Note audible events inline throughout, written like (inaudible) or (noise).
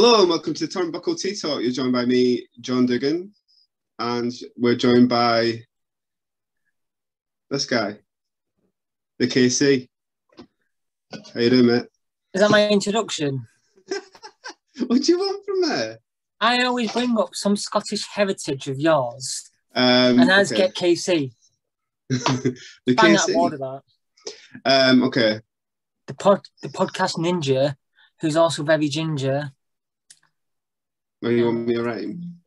Hello and welcome to Turnbuckle Tea Talk. You're joined by me, John Duggan, and we're joined by this guy, the KC. How you doing, mate? Is that my introduction? (laughs) what do you want from there? I always bring up some Scottish heritage of yours, Um, and just okay. get KC. (laughs) the Bang out of KC. that. Um, okay. The pod, the podcast ninja, who's also very ginger. Well, you want me to rhyme?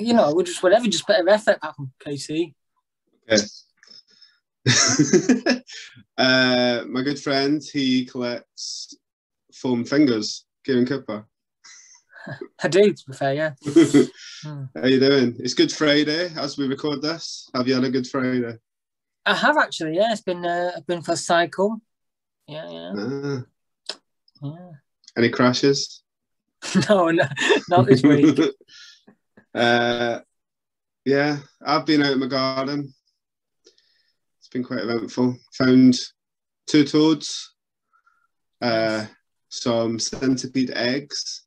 You know, we're just whatever, just put a effort back on KC. Okay. (laughs) uh, my good friend, he collects foam fingers. Kieran Cooper. (laughs) I do, to be fair, yeah. (laughs) Hmm. How you doing? It's Good Friday as we record this. Have you had a good Friday? I have actually, yeah. It's been uh, I've been for a cycle. Yeah, yeah, Ah, yeah. any crashes? (laughs) no, no, not this week. (laughs) uh, yeah, I've been out in my garden. It's been quite eventful. Found two toads, uh, some centipede eggs,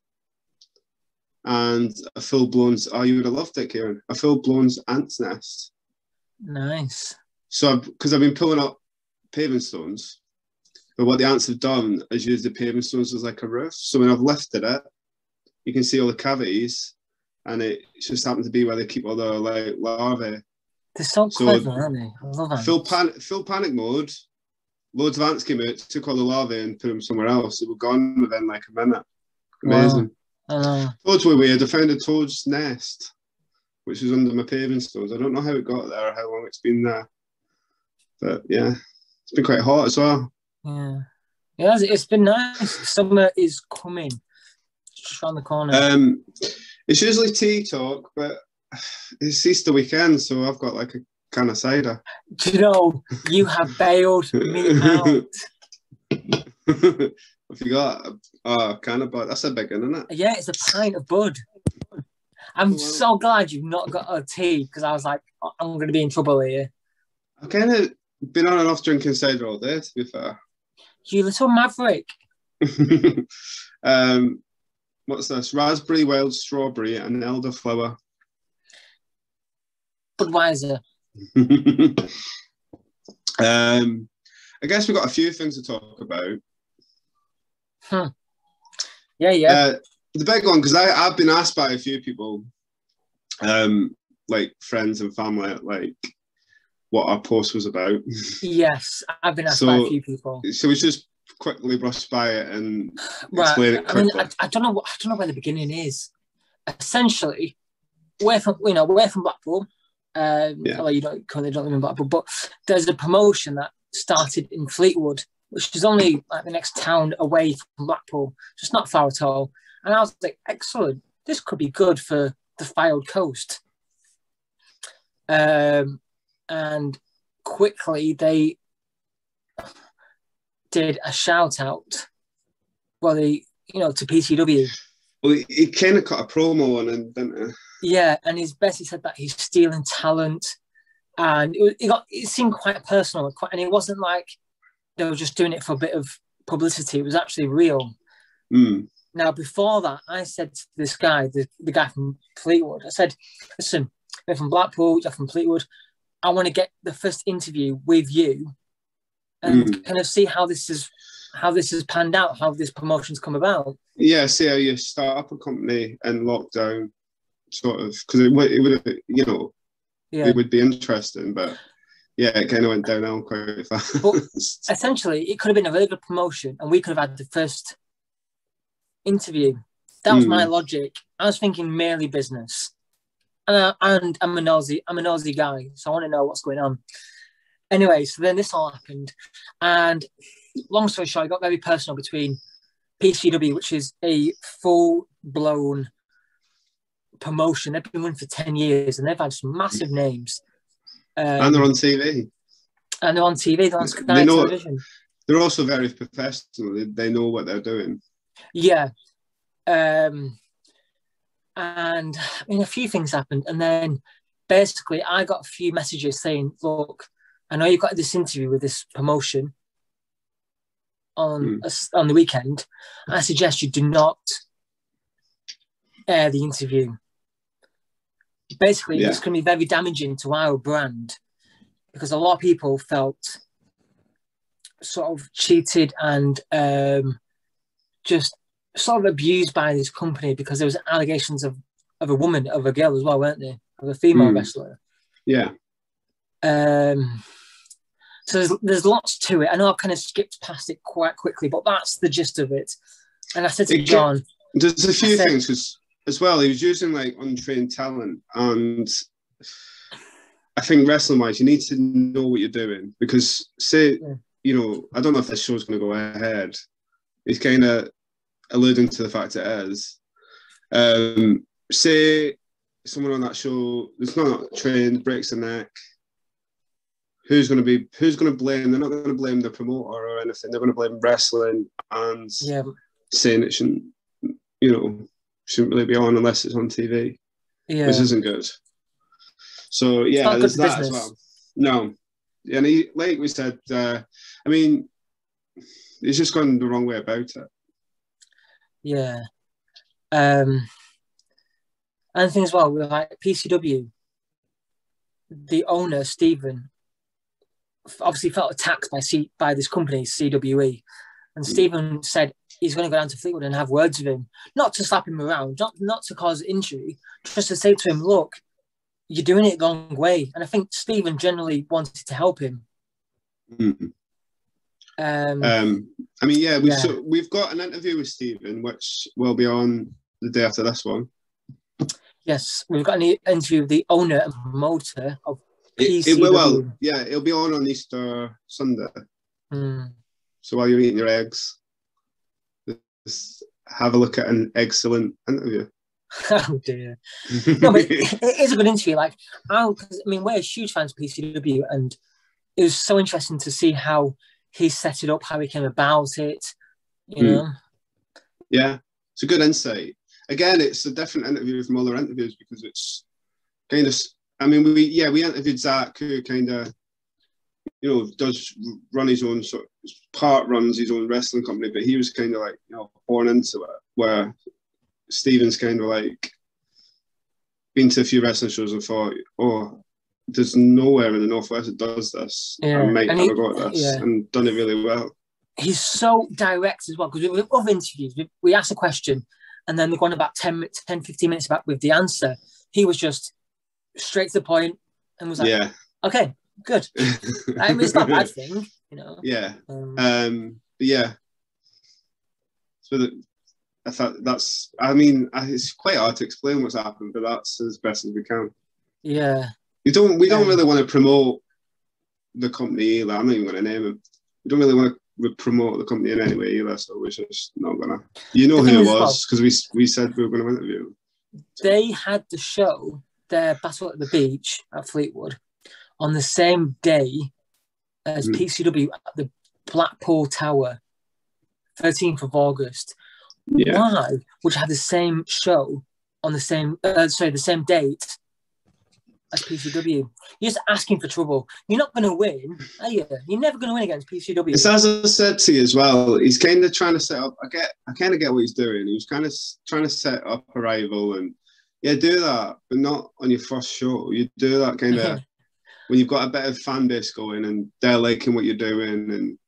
and a full blown. Oh, you would have loved it, Kieran. A full blown ant's nest. nice. So, because I've been pulling up paving stones, but what the ants have done is used the paving stones as like a roof. So when I've lifted it, you can see all the cavities, and it just happened to be where they keep all the like larvae. They're so So- clever, aren't they? I love them. Full panic, mode. Loads of ants came out, took all the larvae and put them somewhere else. They were gone within like a minute. Amazing. I know. Toads were weird. I found a toad's nest, which was under my paving stones. I don't know how it got there or how long it's been there. But yeah, it's been quite hot as well. Yeah. Yeah, it's been nice. Summer is coming. It's just around the corner. Um, it's usually tea talk, but it's Easter weekend, so I've got like a can of cider. Do you know, you have bailed me out. (laughs) Have you got a oh, can of bud? That's a big one, isn't it? Yeah, it's a pint of bud. I'm Wow. so glad you've not got a tea because I was like, "Oh, I'm going to be in trouble here. I've kind of been on and off drinking cider all day, to be fair. You little maverick. (laughs) um, what's this? Raspberry, wild strawberry, and elderflower. Budweiser. (laughs) um, I guess we've got a few things to talk about. Yeah, yeah. Uh, the big one, because I've been asked by a few people, um, like friends and family, like what our post was about. yes, I've been asked by a few people. so we just quickly brush by it and (sighs) Right. explain it I mean. I, I don't know. What, I don't know where the beginning is. Essentially, we're from you know we're from Blackpool. Um, Yeah. Although you don't currently don't live in Blackpool, but there's a promotion that started in Fleetwood, which is only like the next town away from Blackpool, just not far at all. And I was like, excellent. This could be good for the Fylde Coast. Um, and quickly they did a shout out. Well, they you know to PCW. well, he, he kind of cut a promo on and didn't he? Yeah, and he's basically said that he's stealing talent, and it, it got it seemed quite personal, and quite, and it wasn't like they were just doing it for a bit of publicity. It was actually real. Mm. Now, before that, I said to this guy, the, the guy from Fleetwood, I said, "Listen, you're from Blackpool, you're from Fleetwood. I want to get the first interview with you, and kind of see how this is." How this has panned out, how this promotion's come about. Yeah, see how you start up a company in lockdown, sort of, because it would, it would, you know, Yeah. it would be interesting, but yeah, it kind of went downhill quite fast. But- essentially it could have been a really good promotion and we could have had the first interview that was my Hmm. logic i was thinking merely business and, I, and i'm a nosy i'm a nosy guy so i want to know what's going on anyway so then this all happened and long story short I got very personal between pcw which is a full-blown promotion they've been running for 10 years and they've had some massive names um, and they're on TV. and they're on tv they're on They know- television They're also very professional. They, they know what they're doing. Yeah. Um, and I mean, a few things happened. And then basically, I got a few messages saying, look, I know you've got this interview with this promotion on, Hmm. a on the weekend. I suggest you do not air the interview. Basically, Yeah. it's going to be very damaging to our brand because a lot of people felt sort of cheated and um, just sort of abused by this company because there was allegations of, of a woman, of a girl as well, weren't there? Of a female Hmm. wrestler. Yeah. Um, so there's, there's lots to it. I know I kind of skipped past it quite quickly, but that's the gist of it. And I said to It John, There's a few said- things because as well, he was using like untrained talent, and I think wrestling wise, you need to know what you're doing because say Yeah. you know, I don't know if this show's going to go ahead. He's kind of alluding to the fact it is. Um, say someone on that show that's not trained breaks a neck. Who's going to be? Who's going to blame? They're not going to blame the promoter or anything. They're going to blame wrestling and yeah, saying it shouldn't, you know, shouldn't really be on unless it's on TV, yeah, which isn't good. So yeah, not there's that as well. No, and he, like we said, uh, I mean, he's just gone the wrong way about it. yeah. Um, and the thing as well, like PCW, the owner Stephen obviously felt attacked by C by this company CWE, and Stephen said he's going to go down to Fleetwood and have words with him, not to slap him around, not not to cause injury, just to say to him, look, you're doing it the wrong way. And I think Stephen generally wanted to help him. Mm. Um, Um, I mean, yeah, we've Yeah. So, we've got an interview with Stephen, which will be on the day after this one. yes, we've got an interview with the owner and promoter of It, it will, well, yeah, it'll be on on Easter Sunday. Mm. So while you're eating your eggs, just have a look at an excellent interview. (laughs) oh dear. No, but it, (laughs) it is a good interview. Like, I, I mean, we're huge fans of PCW, and it was so interesting to see how he set it up, how he came about it. You Hmm. know, Yeah, it's a good insight. Again, it's a different interview from other interviews because it's kind of. I mean, we yeah we interviewed Zach who kind of, you know, does run his own sort of, part runs his own wrestling company, but he was kind of like you know born into it. Where Steven's kind of like been to a few wrestling shows and thought, oh, there's nowhere in the northwest that does this. Yeah, I might and have he- a go at this, yeah. and done it really well. he's so direct as well. Because with other interviews, we, we ask a question, and then they're going about 10, 10 15 minutes back with the answer. He was just straight to the point and was like, yeah. okay, good. I mean, it's not a bad (laughs) thing, you know. yeah. Um, Um, but yeah. So that I thought that's. I mean, it's quite hard to explain what's happened, but that's as best as we can. yeah. We don't. We don't really want to promote the company either. I'm not even going to name it. We don't really want to promote the company in any way either. So we're just not gonna. You know The who it was because we we said we were going to interview. they had the show, their Battle at the Beach at Fleetwood, on the same day as Mm. PCW at the Blackpool Tower, 13th of August. Yeah. Why would you have the same show on the same, uh, sorry, the same date as PCW? You're just asking for trouble. You're not going to win, are you? You're never going to win against PCW. It's as I said to you as well. He's kind of trying to set up. I get. I kind of get what he's doing. He was kind of trying to set up a rival, and yeah, do that, but not on your first show. You do that kind of (laughs) when you've got a bit of fan base going, and they're liking what you're doing, and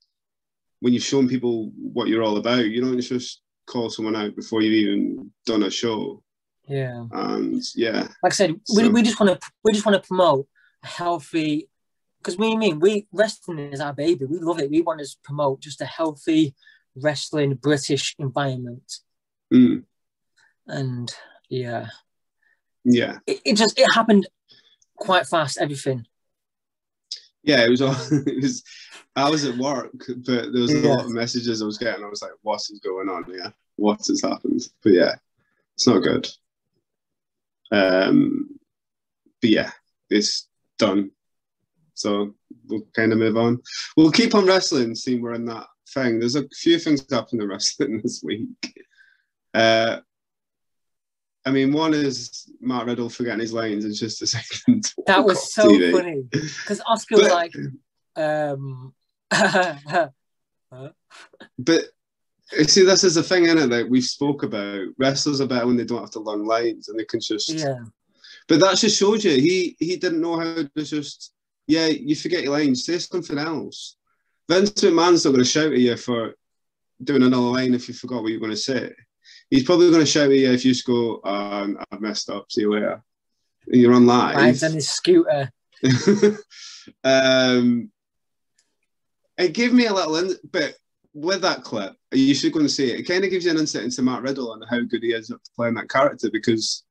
when you've shown people what you're all about. You don't just call someone out before you've even done a show. yeah. And yeah, like I said, we, we just want to we just want to promote a healthy because we mean we wrestling is our baby. We love it. We want to promote just a healthy wrestling British environment. Mm, And yeah, yeah, it, it just it happened quite fast. Everything. yeah. It was all. (laughs) It was. I was at work, but there was a Yeah. lot of messages I was getting. I was like, "What is going on? Yeah, what has happened?" But yeah, it's not good. Um, but yeah, it's done. So we'll kind of move on. We'll keep on wrestling, seeing we're in that thing. There's a few things happened in (laughs) wrestling this week. Uh, I mean, one is Matt Riddle forgetting his lines in just a (laughs) second. That was so TV. funny because Oscar was like, um, (laughs) But You see, this is the thing, in it, that we spoke about. Wrestlers are better when they don't have to learn lines and they can just. Yeah. But that just shows you he he didn't know how to just. Yeah, you forget your lines. Say something else. Vince McMahon's not going to shout at you for doing another line if you forgot what you're going to say. He's probably going to shout at you if you go, um, "I've messed up. See you later." And you're on live. Rides on his scooter. (laughs) um, it gave me a little, in, but with that clip, you should go and see it. It kind of gives you an insight into Matt Riddle and how good he is at playing that character because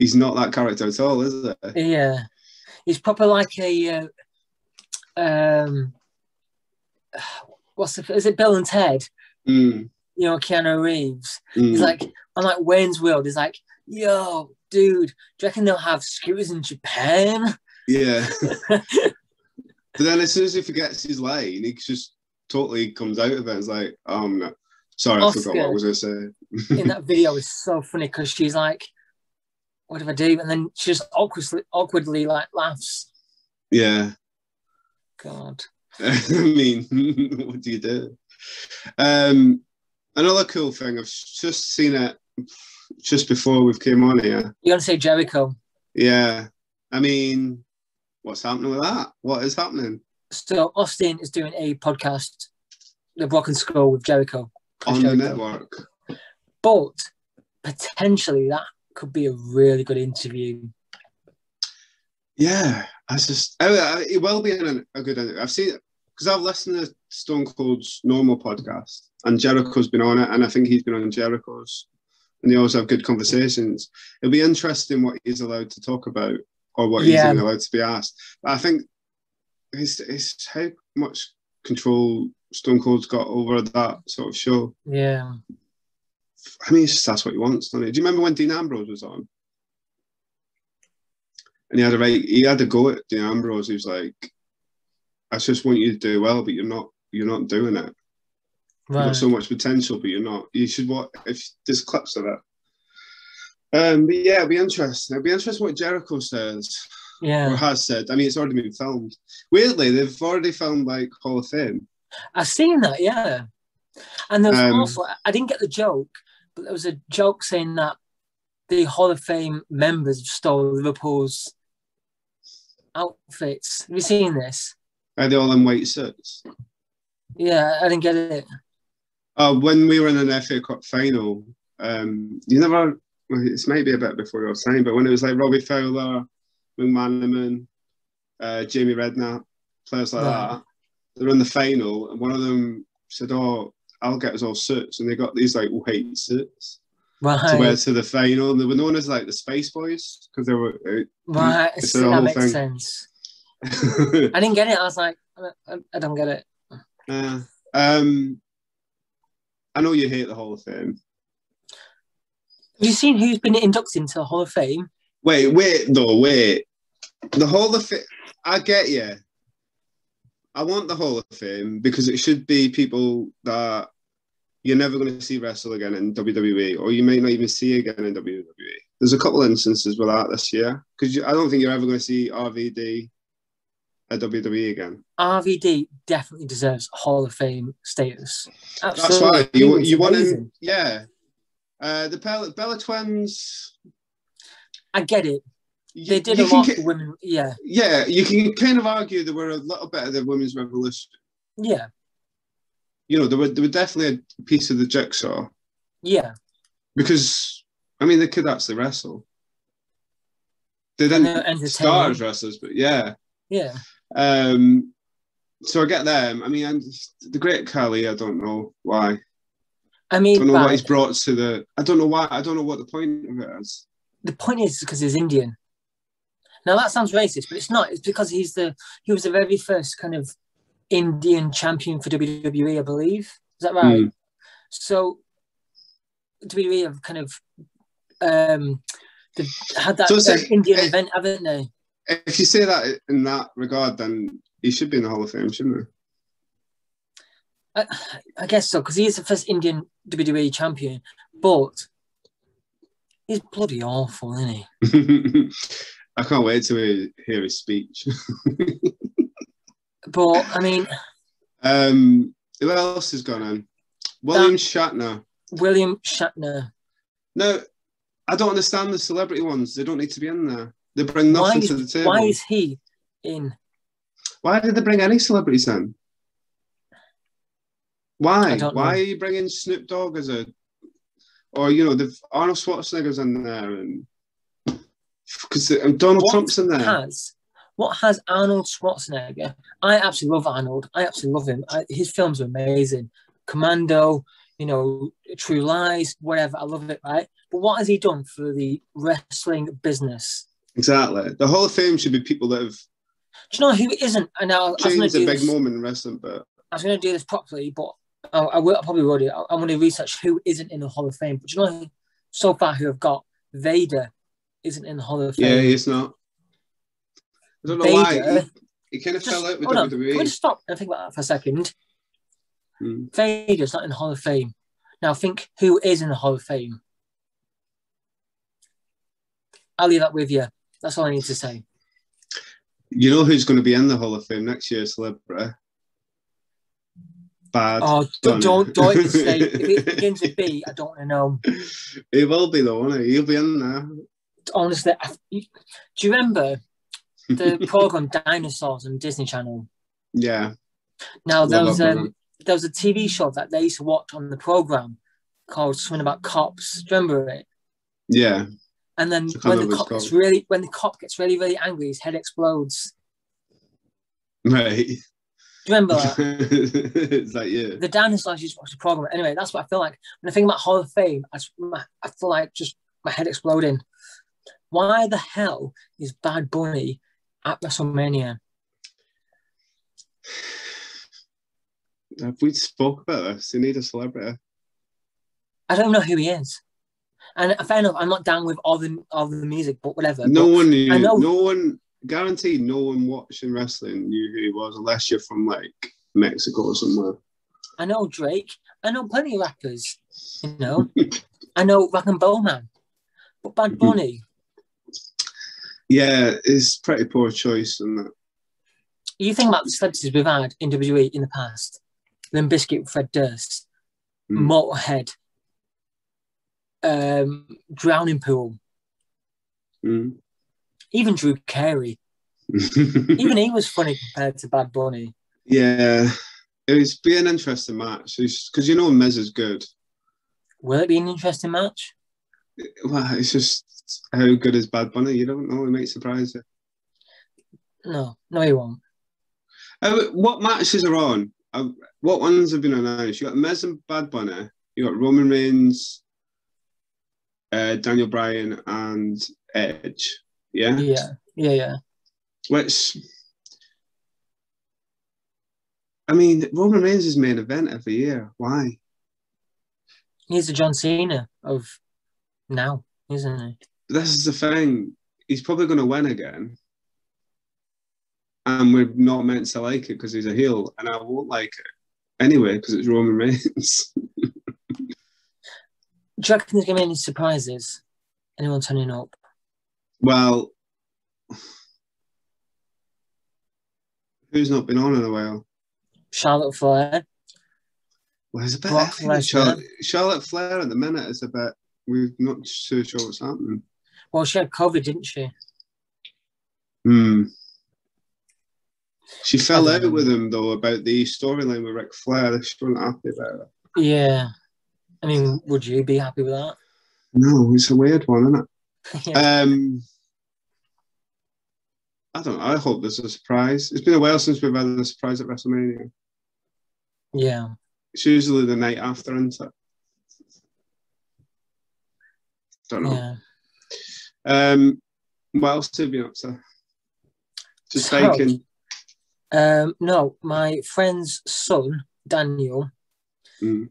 he's not that character at all, is it? Yeah, he's proper like a. Uh, um, (sighs) what's the? Is it Bill and Ted? Mm, You know, Keanu Reeves. mm. He's like, I'm like Wayne's World. He's like, yo, dude, do you reckon they'll have scooters in Japan? yeah. (laughs) but then as soon as he forgets his line, he just totally comes out of it. It's like, oh, I'm not. Sorry, I forgot what I was going to say. In that (laughs) video is so funny because she's like, what do I do? And then she just awkwardly, awkwardly like laughs. Yeah. God. (laughs) I mean, what do you do? Um, another cool thing, I've just seen it just before we came on here. You're gonna say Jericho. Yeah. I mean, what's happening with that? What is happening So Austin is doing a podcast, The Broken Skull with Jericho. Chris on the network? But potentially that could be a really good interview. Yeah, I just, I, I, it will be a good interview. I've seen it because I've listened to Stone Cold's normal podcast and Jericho's been on it, and I think he's been on Jericho's, and they always have good conversations. It'll be interesting what he's allowed to talk about or what he's Yeah. even allowed to be asked. But I think it's, it's how much control Stone Cold's got over that sort of show. Yeah. I mean, it's just that's what he wants, doesn't he? Do you remember when Dean Ambrose was on? And he had a right, he had a go at Dean Ambrose. He was like, "I just want you to do well, but you're not, you're not doing it. You've got so much potential, but you're not. You should watch if there's clips of it." Um, but yeah, it'll be interesting. It'll be interesting what Jericho says Yeah. or has said. I mean, it's already been filmed. Weirdly, they've already filmed like Hall of Fame. I've seen that, yeah. And there was Um, also I didn't get the joke, but there was a joke saying that the Hall of Fame members stole Liverpool's outfits. Have you seen this? Are they all in white suits? Yeah, I didn't get it. Uh, when we were in an FA Cup final, um, you never, well, it's maybe a bit before your time, but when it was like Robbie Fowler, McManaman, uh, Jamie Redknapp, players like Right. that, they were in the final, and one of them said, Oh, I'll get us all suits. And they got these like white suits to wear Right, to the final. And they were known as like the Spice Boys because they were. uh, right. That makes thing. sense. (laughs) I didn't get it. I was like, I, don't get it. Uh, um, I know you hate the Hall of Fame. Have you seen who's been inducted into the Hall of Fame? Wait, wait, though, wait. The Hall of Fame, I get you. I want the Hall of Fame because it should be people that you're never going to see wrestle again in WWE, or you may not even see again in WWE. There's a couple instances with that this year because I don't think you're ever going to see RVD at WWE again. RVD definitely deserves Hall of Fame status. That's Absolutely. why you, you want him, yeah. Uh, the Bella, Bella Twins. I get it. you- They did a lot for women. Yeah, yeah, you can kind of argue they were a little bit of the women's revolution. yeah, You know, they were, they were definitely a piece of the jigsaw yeah. because, I mean, they could actually wrestle. They didn't start as wrestlers, but yeah. Yeah. Um, so I get them. I mean, the Great Khali, I don't know why. I mean, I don't know what he's brought to the. I don't know why. I don't know what the point of it is. the point is because he's Indian. Now that sounds racist, but it's not. It's because he's the he was the very first kind of Indian champion for WWE, I believe. Is that right? Mm. So WWE have kind of um had that So like- Indian event, haven't they? If you say that in that regard, then he should be in the Hall of Fame, shouldn't I, I guess so because he is the first Indian WWE champion, but he's bloody awful, isn't he? he? (laughs) I can't wait to hear, hear his speech. (laughs) But I mean, um, who else has gone on? William Shatner. William Shatner. No, I don't understand the celebrity ones. They don't need to be in there. They bring Why nothing is, to the table. why is he in? Why did they bring any celebrities in? Why? Why know. are you bringing Snoop Dogg as a, or you know, the Arnold Schwarzenegger's in there, and because uh, Donald What Trump's in there. Has what has Arnold Schwarzenegger? I absolutely love Arnold. I absolutely love him. I, his films are amazing. Commando, you know, True Lies, whatever. I love it, right? But what has he done for the wrestling business? Exactly. The Hall of Fame should be people that have Do you know who isn't? And now going changed a big this. moment in wrestling, but I was going to do this properly, but I, I will. I probably will do. I, I want to research who isn't in the Hall of Fame. But do you know who, so far who have got Vader isn't in the Hall of Fame. yeah, he's not. I don't know why. Vader. He, he kind of Just, fell out with on. Can we WWE. just stop and think about that for a second? Hmm. Vader's not in the Hall of Fame. Now think who is in the Hall of Fame. I'll leave that with you. That's all I need to say. You know who's going to be in the Hall of Fame next year, celebrity? Bad. Oh, don't, don't, don't even say. If it (laughs) begins with B, I don't want to know. He will be though, won't he? He'll be in there. Honestly, I, do you remember the (laughs) program Dinosaurs on Disney Channel? Yeah. Now there Love was a um, there was a TV show that they used to watch on the program called something about cops. Do you remember it? Yeah. And then when the cop gets really when the cop gets really really angry, his head explodes. Right. Do you remember that? (laughs) it's like yeah. the dinosaurs used to watch the program. Anyway, that's what I feel like when I think about Hall of Fame. I, just, my, I feel like just my head exploding. Why the hell is Bad Bunny at WrestleMania? Have we spoke about this? You need a celebrity. I don't know who he is. And fair enough, I'm not down with all the all the music, but whatever. No But one knew. Know- No one guaranteed. No one watching wrestling knew who he was unless you're from like Mexico or somewhere. I know Drake. I know plenty of rappers. You know, (laughs) I know Rock and Roll Man, but Bad Bunny. Yeah, it's pretty poor choice and that. You think about the celebrities we've had in WWE in the past: Limp Bizkit, Fred Durst, Mm. Motorhead, um, Drowning Pool, Mm. even Drew Carey. (laughs) Even he was funny compared to Bad Bunny. yeah, it was be an interesting match because you know Miz is good. Will it be an interesting match? Well, it's just how good is Bad Bunny? You don't know. He might surprise you. No, no, he won't. Uh, what matches are on? Uh, what ones have been announced? You got Miz and Bad Bunny. You got Roman Reigns, uh, Daniel Bryan, and Edge. Yeah, Yeah, yeah, yeah. which I mean, Roman Reigns is main event every year. Why? He's the John Cena of now, isn't he? This is the thing. He's probably going to win again, and we're not meant to like it because he's a heel, and I won't like it anyway because it's Roman Reigns. (laughs) Do you reckon there's going to be any surprises? Anyone turning up? Well, who's not been on in a while? Charlotte Flair. Well, it's a bit Brock iffy with Lesnar. Charlotte, Charlotte Flair at the minute is a bit. We're not so sure what's happening. Well, she had COVID, didn't she? Hmm. She fell out know. with him though about the storyline with Ric Flair. She wasn't happy about it. Yeah. I mean, would you be happy with that? No, it's a weird one, isn't it? (laughs) yeah. Um, I don't know. I hope there's a surprise. It's been a while since we've had a surprise at WrestleMania. yeah. It's usually the night after, isn't it? Don't know. Yeah. Um, what else have you been up to? Just So- baking. Um, no, my friend's son, Daniel, Mm.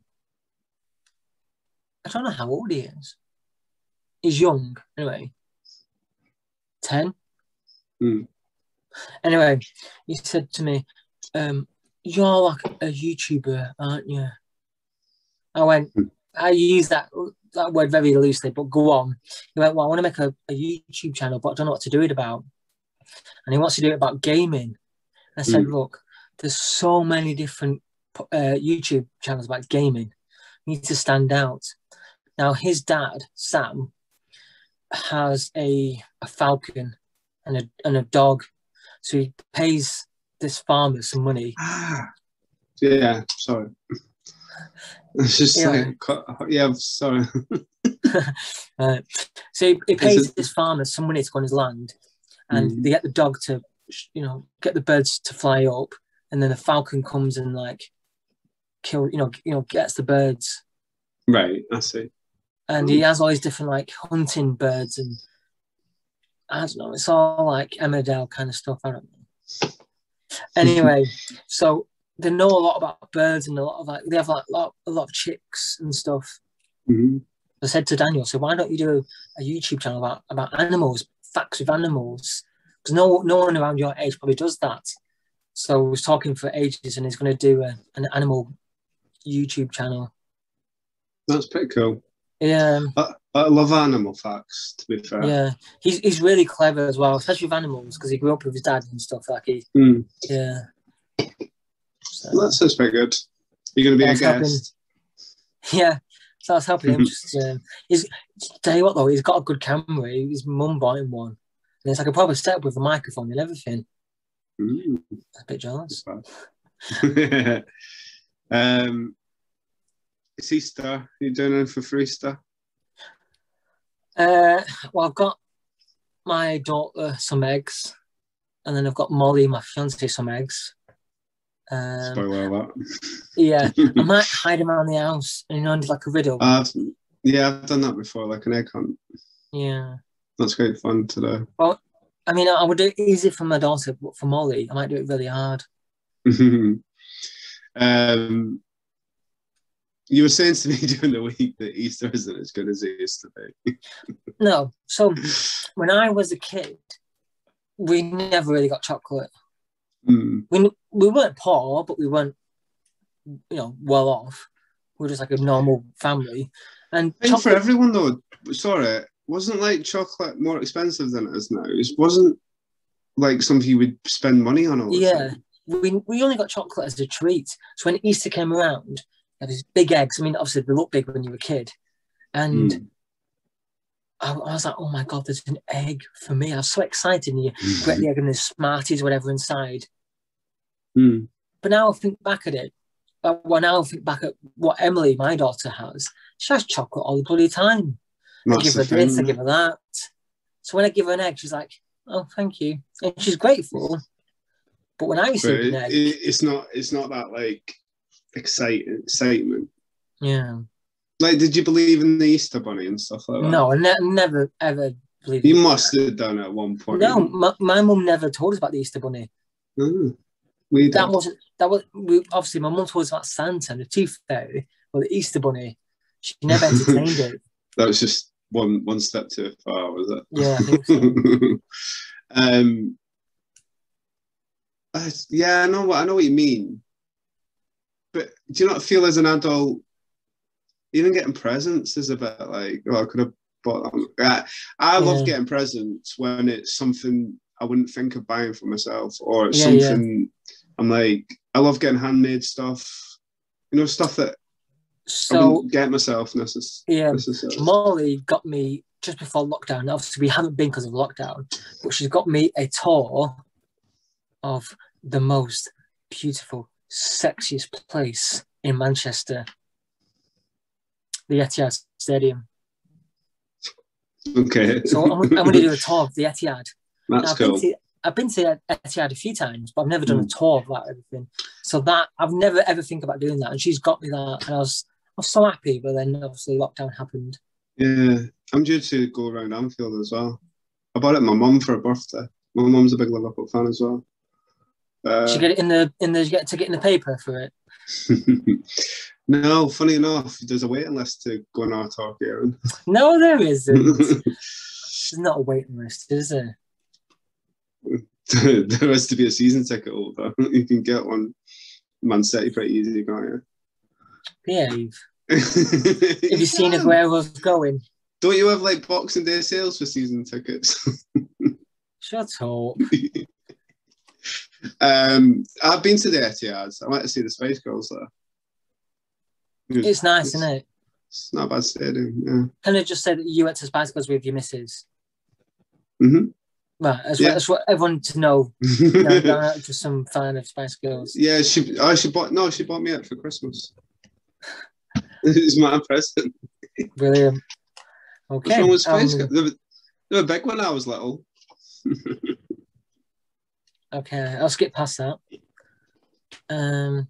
I don't know how old he is. He's young, anyway. 10? Mm. Anyway, he said to me, um, You're like a YouTuber, aren't you? I went, Mm. I use that that word very loosely, but go on. He went, Well, I want to make a, a YouTube channel, but I don't know what to do it about. And he wants to do it about gaming. I said, Mm. Look, there's so many different uh, YouTube channels about gaming. You need to stand out. Now his dad, Sam, has a a falcon and a and a dog, so he pays this farmer some money. Ah, yeah. Sorry. It's just Yeah. yeah. I'm Sorry. (laughs) Uh, so he, he pays it- this farmer some money to go on his land, and Mm. they get the dog to, you know, get the birds to fly up, and then the falcon comes and like kill, you know, you know, gets the birds, Right. I see. And he has all these different like hunting birds, and I don't know, it's all like Emmerdale kind of stuff. I don't know. (laughs) Anyway, so they know a lot about birds and a lot of like they have like a lot, a lot of chicks and stuff. Mhm. I said to Daniel, so why don't you do a YouTube channel about, about animals, facts with animals? Because no, no one around your age probably does that. So I was talking for ages and he's going to do a, an animal YouTube channel. That's pretty cool. Yeah, I, I love animal facts. To be fair. yeah. He's, he's really clever as well, especially with animals because he grew up with his dad and stuff. Like he, Mm. yeah. So, Well, that sounds very good. You're gonna be a That's guest. (laughs) yeah. So I was helping him. Just um, he's tell you what though, he's got a good camera. His mum bought him one, and it's like a proper setup with a microphone and everything. Mm. A bit jealous. (laughs) um, it's Easter. You doing anything for Easter? Uh, well, I've got my daughter some eggs, and then I've got Molly, my fiance, some eggs. Um, Spoiler alert. yeah, (laughs) I might hide them around the house and you know, like a riddle. I've, yeah, I've done that before, like an egg hunt. yeah, That's great fun to do. Well, I mean, I would do it easy for my daughter, but for Molly, I might do it really hard. (laughs) um, you were saying to me (laughs) during the week that Easter isn't as good as it used to be. (laughs) No, so when I was a kid, we never really got chocolate. Mm. We we weren't poor, but we weren't, you know, well off. We were just like a normal family, and think for everyone though, sorry, wasn't like chocolate more expensive than it is now? It wasn't like something you would spend money on all Yeah. time. we, we only got chocolate as a treat. So when Easter came around, these big eggs. I mean, obviously they look big when you were a kid. And Mm. I, I was like, oh my God, there's an egg for me. I was so excited. And you get the egg and there's Smarties, whatever inside. Mm. But now I think back at it. Uh, well, now I think back at what Emily, my daughter, has. She has chocolate all the bloody time. I give her this, I give her that. So when I give her an egg, she's like, oh, thank you. And she's grateful. But when I receive it, an egg, it- it's not. It's not that like exciting excitement. yeah. Like, did you believe in the Easter bunny and stuff like that? No, I ne- never ever believed You must have done at one point. No, my, my mum never told us about the Easter Bunny. Oh, we did. That wasn't that was we, obviously my mum told us about Santa and the Tooth Fairy, or the Easter Bunny. She never entertained it. (laughs) that was just one one step too far, was it? Yeah, I think so. (laughs) um, I- yeah, I know what I know what you mean. But do you not feel as an adult, even getting presents is a bit like, oh, I could have bought that. I, I love getting presents when it's something I wouldn't think of buying for myself, or it's Yeah, yeah. something I'm like, I love getting handmade stuff. You know, stuff that I So wouldn't get myself necess- yeah, necessarily. Molly got me just before lockdown. Obviously, we haven't been because of lockdown, but she's got me a tour of the most beautiful, sexiest place in Manchester, the Etihad Stadium. Okay, So I'm, I'm going to do a tour of the Etihad. Now, that's I've, been cool. to, I've been to Etihad a few times, but I've never done a hmm. tour of that everything. So that I've never ever think about doing that, and she's got me that, and I was I was so happy. But then obviously lockdown happened. Yeah, I'm due to go around Anfield as well. I bought it my mum for her birthday. My mum's a big Liverpool fan as well. Uh, Did you get it in the in the you get a ticket in the paper for it? (laughs) no, funny enough, there's a waiting list to go on our talk here. (laughs) No, there isn't. (laughs) There's not a waiting list, is there? there has to be a season ticket holder. you can get one. Man City pretty easy, can't Behave. you? Have you seen can. Aguero's going? Don't you have like Boxing Day sales for season tickets? Shut up. Um, I've been to the Etihad. I went to see the Spice Girls there. was- It's nice, isn't it? It's not a bad stadium. Yeah. Can I just say that you went to Spice Girls with your missus? hmm Right, that's, Yeah. what, that's what everyone to know. You know, just some fan of Spice Girls. (laughs) yeah, she. Oh, she bought. No, she bought me it for Christmas. (laughs) it's my present. Brilliant. Okay. wrong with Spice um, Girls? They were, they were big when I was little. (laughs) okay, I'll skip past that. Um,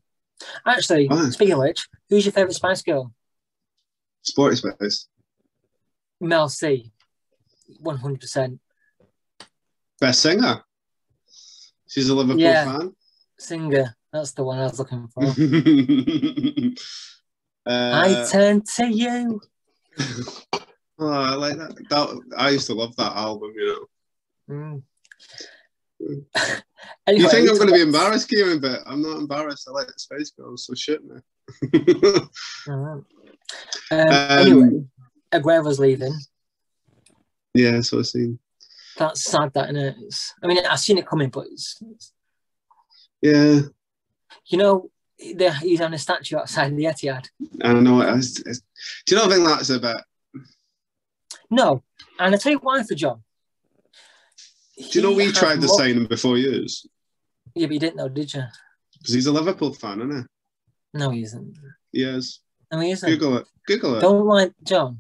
actually, Why? speaking of which, who's your favourite Spice Girl? Sporty Spice. Mel C. One hundred percent Best singer. She's a Liverpool Yeah. fan. singer. That's the one I was looking for. (laughs) uh, I turn to you. (laughs) oh, I like that. that. I used to love that album. You know. Mm. (laughs) You think I'm going to be embarrassed, Kieran? But I'm not embarrassed. I like the Spice Girls, so shit, man. (laughs) Alright. Um, anyway, Aguero's leaving. yeah, so I've seen. That's sad, that isn't it? It's, I mean, I've seen it coming, but it's, it's- Yeah, you know, there- he's on a statue outside the Etihad. I know. It is, it's, do you not think that's a bit? No, and I tell you why for John. Do you know we tried to more- sign him before years? Yeah, but you didn't know, did you? Because he's a Liverpool fan, isn't he? No, he isn't. he? Yes. No, he isn't. Google it. Google it. Don't like John.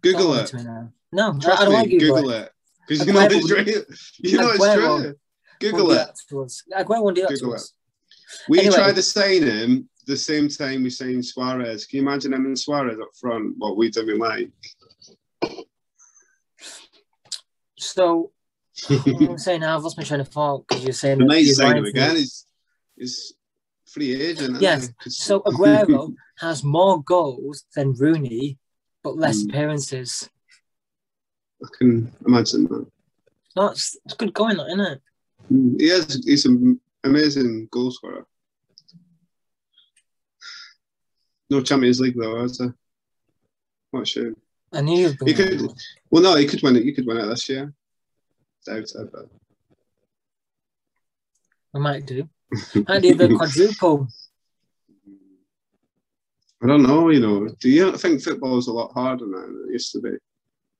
Google don't lie it. to me now. No, Trust I, I don't me. like Google, Google it. Because you know it's true. You know it's true. Google it. that to us. Aguero won't do that Google it. We Anyway. tried to sign him the same time we signed Suarez. Can you imagine him and Suarez up front? What we did we like? So (laughs) I'm saying I've lost my train of thought because you're saying We that might you're sign him lying to again. He's, he's free agent. Yes, So (laughs) Aguero has more goals than Rooney, but less Hmm. appearances. I can imagine that. That's it's good going, that, isn't it? Mm, He is. He's an amazing goal scorer. No Champions League though, is there? What a shame. I knew you'd He could. Well, no, he could win it. You could win it this year. But I might do. Might do the (laughs) quadruple. I don't know. You know, do you think football is a lot harder now than it used to be?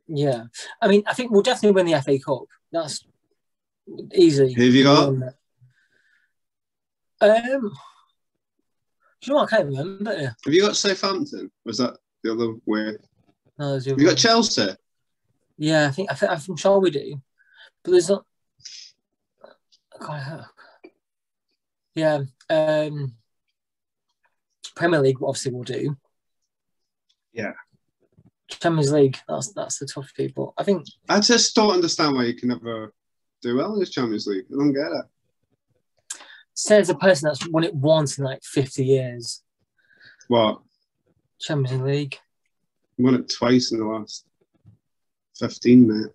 Yeah. I mean, I think we'll definitely win the FA Cup. That's easy. Who have you got? Um, do you know what? I can't remember. Yeah. Have you got Southampton? Was that the other way? No, there's Have you got Chelsea? Yeah, I think I think I'm sure we do, but there's not. Yeah, um, Premier League obviously will do. Yeah. Champions League, that's that's the tough people. I think I just don't understand why you can never do well in this Champions League. I don't get it. says a person that's won it once in like 50 years. What? Champions League. Won it twice in the last 15, mate.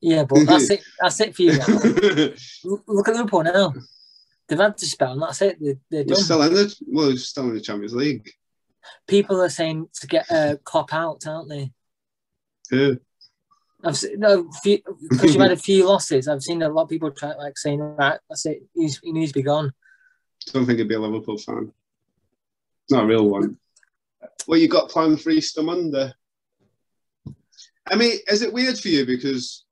Yeah, but that's it. That's it for you. Look- (laughs) Look at Liverpool now. They've had to spell, and that's it. They, they're We're done. still in the well, we're still in the Champions League. People are saying to get uh, Klopp out, aren't they? Who? I've seen, no, because you've had a few losses. I've seen a lot of people try like saying, "Right, that's it. He's, he needs to be gone." Don't think he'd be a Liverpool fan. Not a real one. Well, you got planned for Easter Monday. I mean, is it weird for you because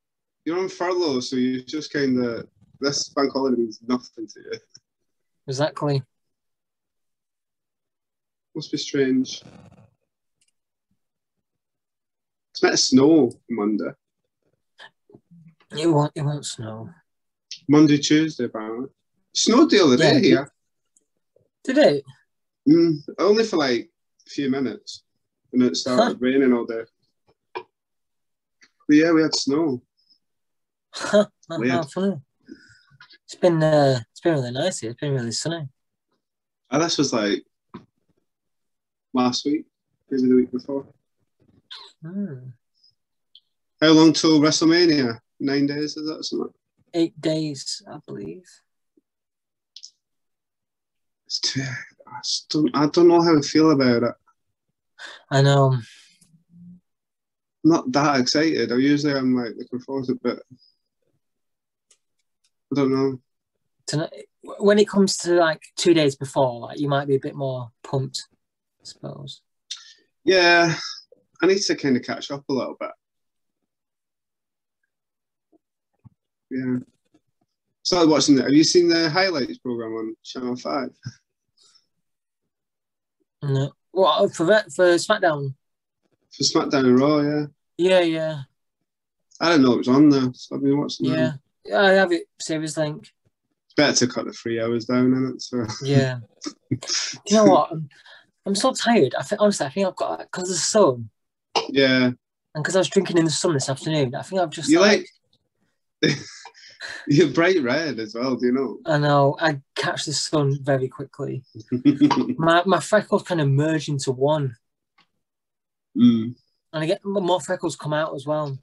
you're on furlough, so you just kind of this bank holiday means nothing to you. Exactly. Must be strange. It's meant to snow Monday, It won't. It won't snow. Monday, Tuesday, apparently. Snowed the other day Yeah. here, Did it? mm, only for like a few minutes, and it started raining all day. But yeah, we had snow. (laughs) Weird. funny. It's been. Uh, it's been really nice here. It's been really sunny. And this was like last week, maybe the week before. Hmm. How long till WrestleMania? Nine days, is that something? Eight days, I believe. It's too, I, don't, I don't know how I feel about it. I know. Not that excited. I usually I'm like looking forward to it, but I don't know. to, when it comes to like two days before, like you might be a bit more pumped, I suppose. Yeah, I need to kind of catch up a little bit. Yeah. Started watching it. Have you seen the highlights program on Channel Five? No, well for that for SmackDown. For SmackDown and Raw, yeah. Yeah, yeah, I don't know it was on there, so I've been watching yeah. them. Yeah, I have it. Series link. It's better to cut the three hours down in it. So Yeah. (laughs) you know what? I'm, I'm so tired. I think honestly, I think I've got because of the sun yeah, and because I was drinking in the sun this afternoon. I think I've just you like (laughs) you're bright red as well. Do you know? I know I catch the sun very quickly. (laughs) My my freckles kind of merge into one, Mm, and I get more freckles come out as well.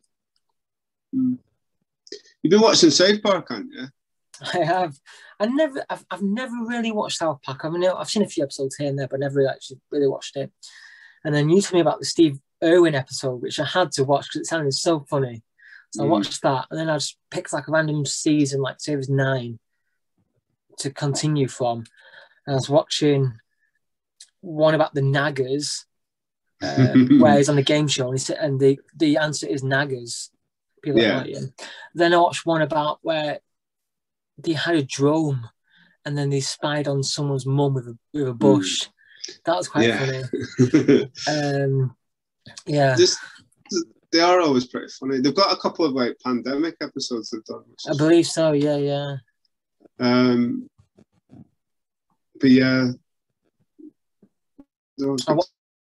mm. You've been watching South Park, haven't you? (laughs) I have. I never. I've, I've never really watched South Park. I mean, I've seen a few episodes here and there, but never actually really watched it. And then you told me about the Steve Irwin episode, which I had to watch because it sounded so funny. So I Mm. watched that, and then I just picked like a random season, like say it was nine, to continue from. And I was watching one about the naggers, (laughs) uh, where he's on the game show, and, he said, and the the answer is naggers. People Yeah. like him. Then I watched one about where they had a drone, and then they spied on someone's mum with a with a bush. That was quite Yeah. funny. (laughs) Um, yeah, Just they are always pretty funny. They've got a couple of like pandemic episodes they've done. Which I believe so. Yeah, yeah. um, but yeah, they're always I good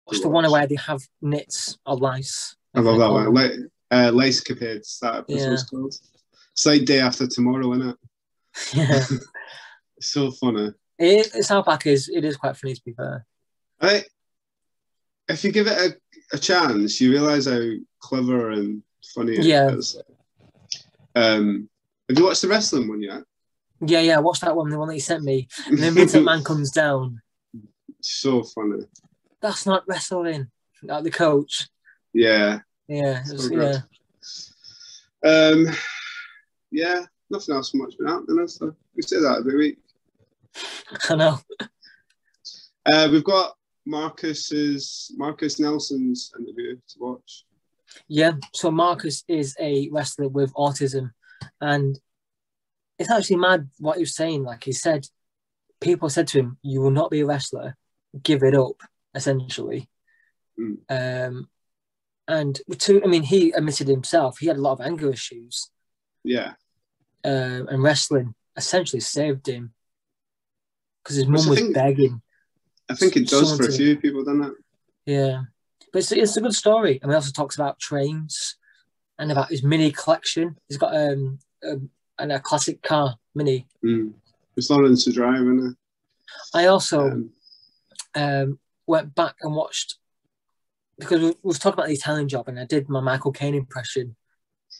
Watched the one where they have nits or lice. I love that one. Like, uh, Lice Capades, that episode's called. It's like day after tomorrow, isn't it? Yeah, It's (laughs) (laughs) so funny. it, South Park is it is quite funny to be fair. I, if you give it a, a chance, you realise how clever and funny it Yeah. is. Um, have you watched the wrestling one yet? Yeah, yeah. Watch that one, the one that you sent me. And then Vincent Man (laughs) comes down. so funny. That's not wrestling. Like the coach. Yeah. Yeah, was- yeah. Um, yeah, nothing else much been happening. there? We say that every week. I know. Uh, we've got Marcus's Marcus Nelson's interview to watch. Yeah. So Marcus is a wrestler with autism, and it's actually mad what he was saying. Like he said, people said to him, "You will not be a wrestler. Give it up." Essentially. Mm. Um, and to, I mean, he admitted himself he had a lot of anger issues, Yeah, um, and wrestling essentially saved him because his mum I was think- begging. I think it does for a to- few people, doesn't it? Yeah, but it's, it's a good story. And he also talks about trains and about his mini collection. He's got um, um and a classic car mini. Mm. It's learning to drive, isn't I also Um, um, went back and watched because we, we was talking about the Italian job, and I did my Michael Caine impression.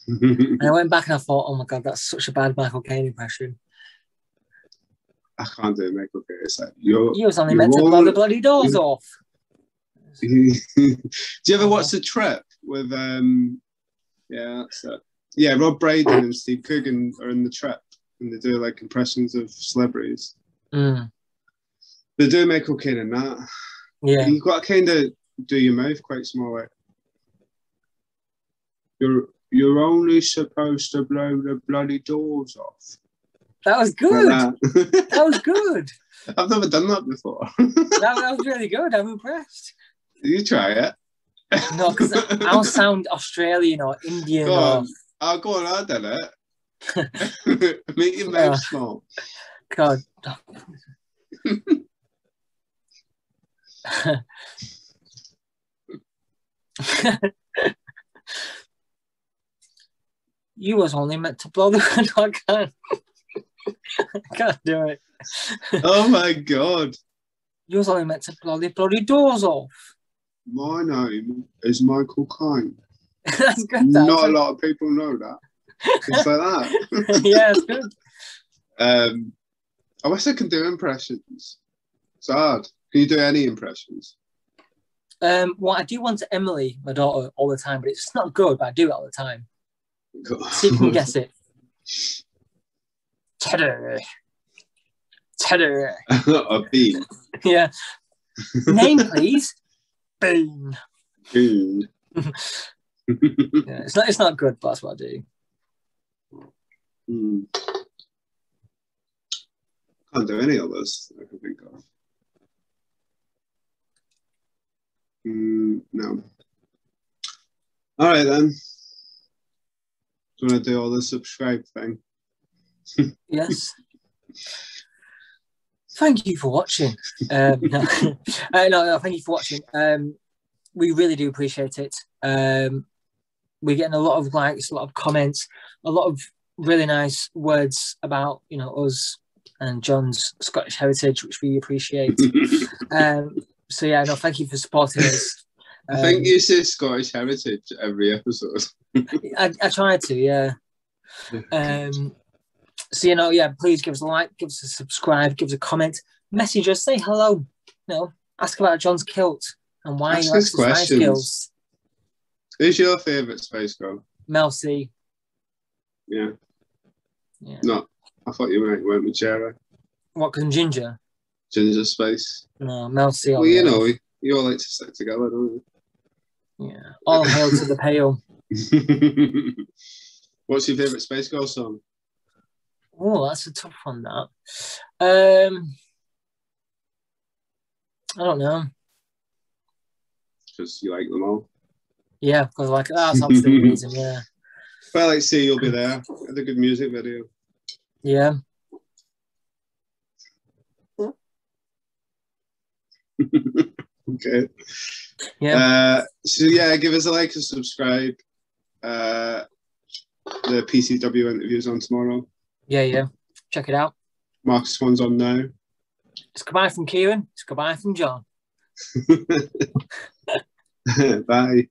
And I (laughs) went back and I thought, oh my god, that's such a bad Michael Caine impression. I can't do Michael. Okay, it's like you're. He was only meant to blow the bloody doors you- off. (laughs) do you ever Uh-huh. watch the trip with um? Yeah, that's it. Yeah, Rob Brydon and Steve Coogan are in the trip, and they do like impressions of celebrities. Mm, They do Michael Caine in that. Yeah, You've got to kind of do your mouth quite small. Like you're you're only supposed to blow the bloody doors off. that was Like good. that. (laughs) That was good. (laughs) I've never done that before. That, that was really good. I'm impressed. (laughs) you try it. No, because I'll sound Australian or Indian Go or on. I'll go on. I did it. Make your mouth Yeah. small. God. (laughs) you was only meant to blow the I can't. I can't do it. Oh my god. You was only meant to blow the bloody doors off. My name is Michael Caine. (laughs) That's good. That. Not a lot of people know that. It's like that. (laughs) yeah, it's good. Um, I wish I can do impressions. It's hard. Can you do any impressions? Um, well, I do one to Emily, my daughter, all the time, but it's not good. But I do it all the time. See if you can guess it. Teddy. Teddy. (laughs) a bean. (laughs) Yeah. Name, please. Bean. Bean. (laughs) Yeah, it's not. It's not good, but that's what I do. Hmm. Can't do any of those I can think of. Mm, no. All right then. Do you want to do all the subscribe thing? (laughs) Yes. thank you for watching. Um, no, (laughs) uh, no, no, thank you for watching. Um, we really do appreciate it. Um, we're getting a lot of likes, a lot of comments, a lot of really nice words about you know us and John's Scottish heritage, which we appreciate. (laughs) um, so yeah, no, thank you for supporting us. (laughs) I think Um, you say Scottish heritage every episode. (laughs) I, I tried to, yeah. (laughs) Um, so you know, yeah, please give us a like, give us a subscribe, give us a comment, message us, say hello. You know, ask about John's kilt and why Ask us likes his spice questions. Who's your favourite Spice Girl? Mel C. Yeah. Yeah. No, I thought you went, went with Geri. What can Ginger? Ginger Spice. No, Mel C. Well, you know, you all like to stick together, don't you? Yeah. All hail to the pale. (laughs) What's your favourite Spice Girl song? Oh, that's a tough one. That. Um, I don't know. Because you like them all. Yeah, because like that's obviously the (laughs) reason. Yeah, Well, like, see, you'll be there. Had a good music video. yeah. (laughs) Okay. Yeah. Uh, so yeah, give us a like and subscribe. Uh, the PCW interviews on tomorrow. Yeah, yeah. Check it out. Marcus one's on now. It's goodbye from Kieran. It's goodbye from John. (laughs) (laughs) Bye.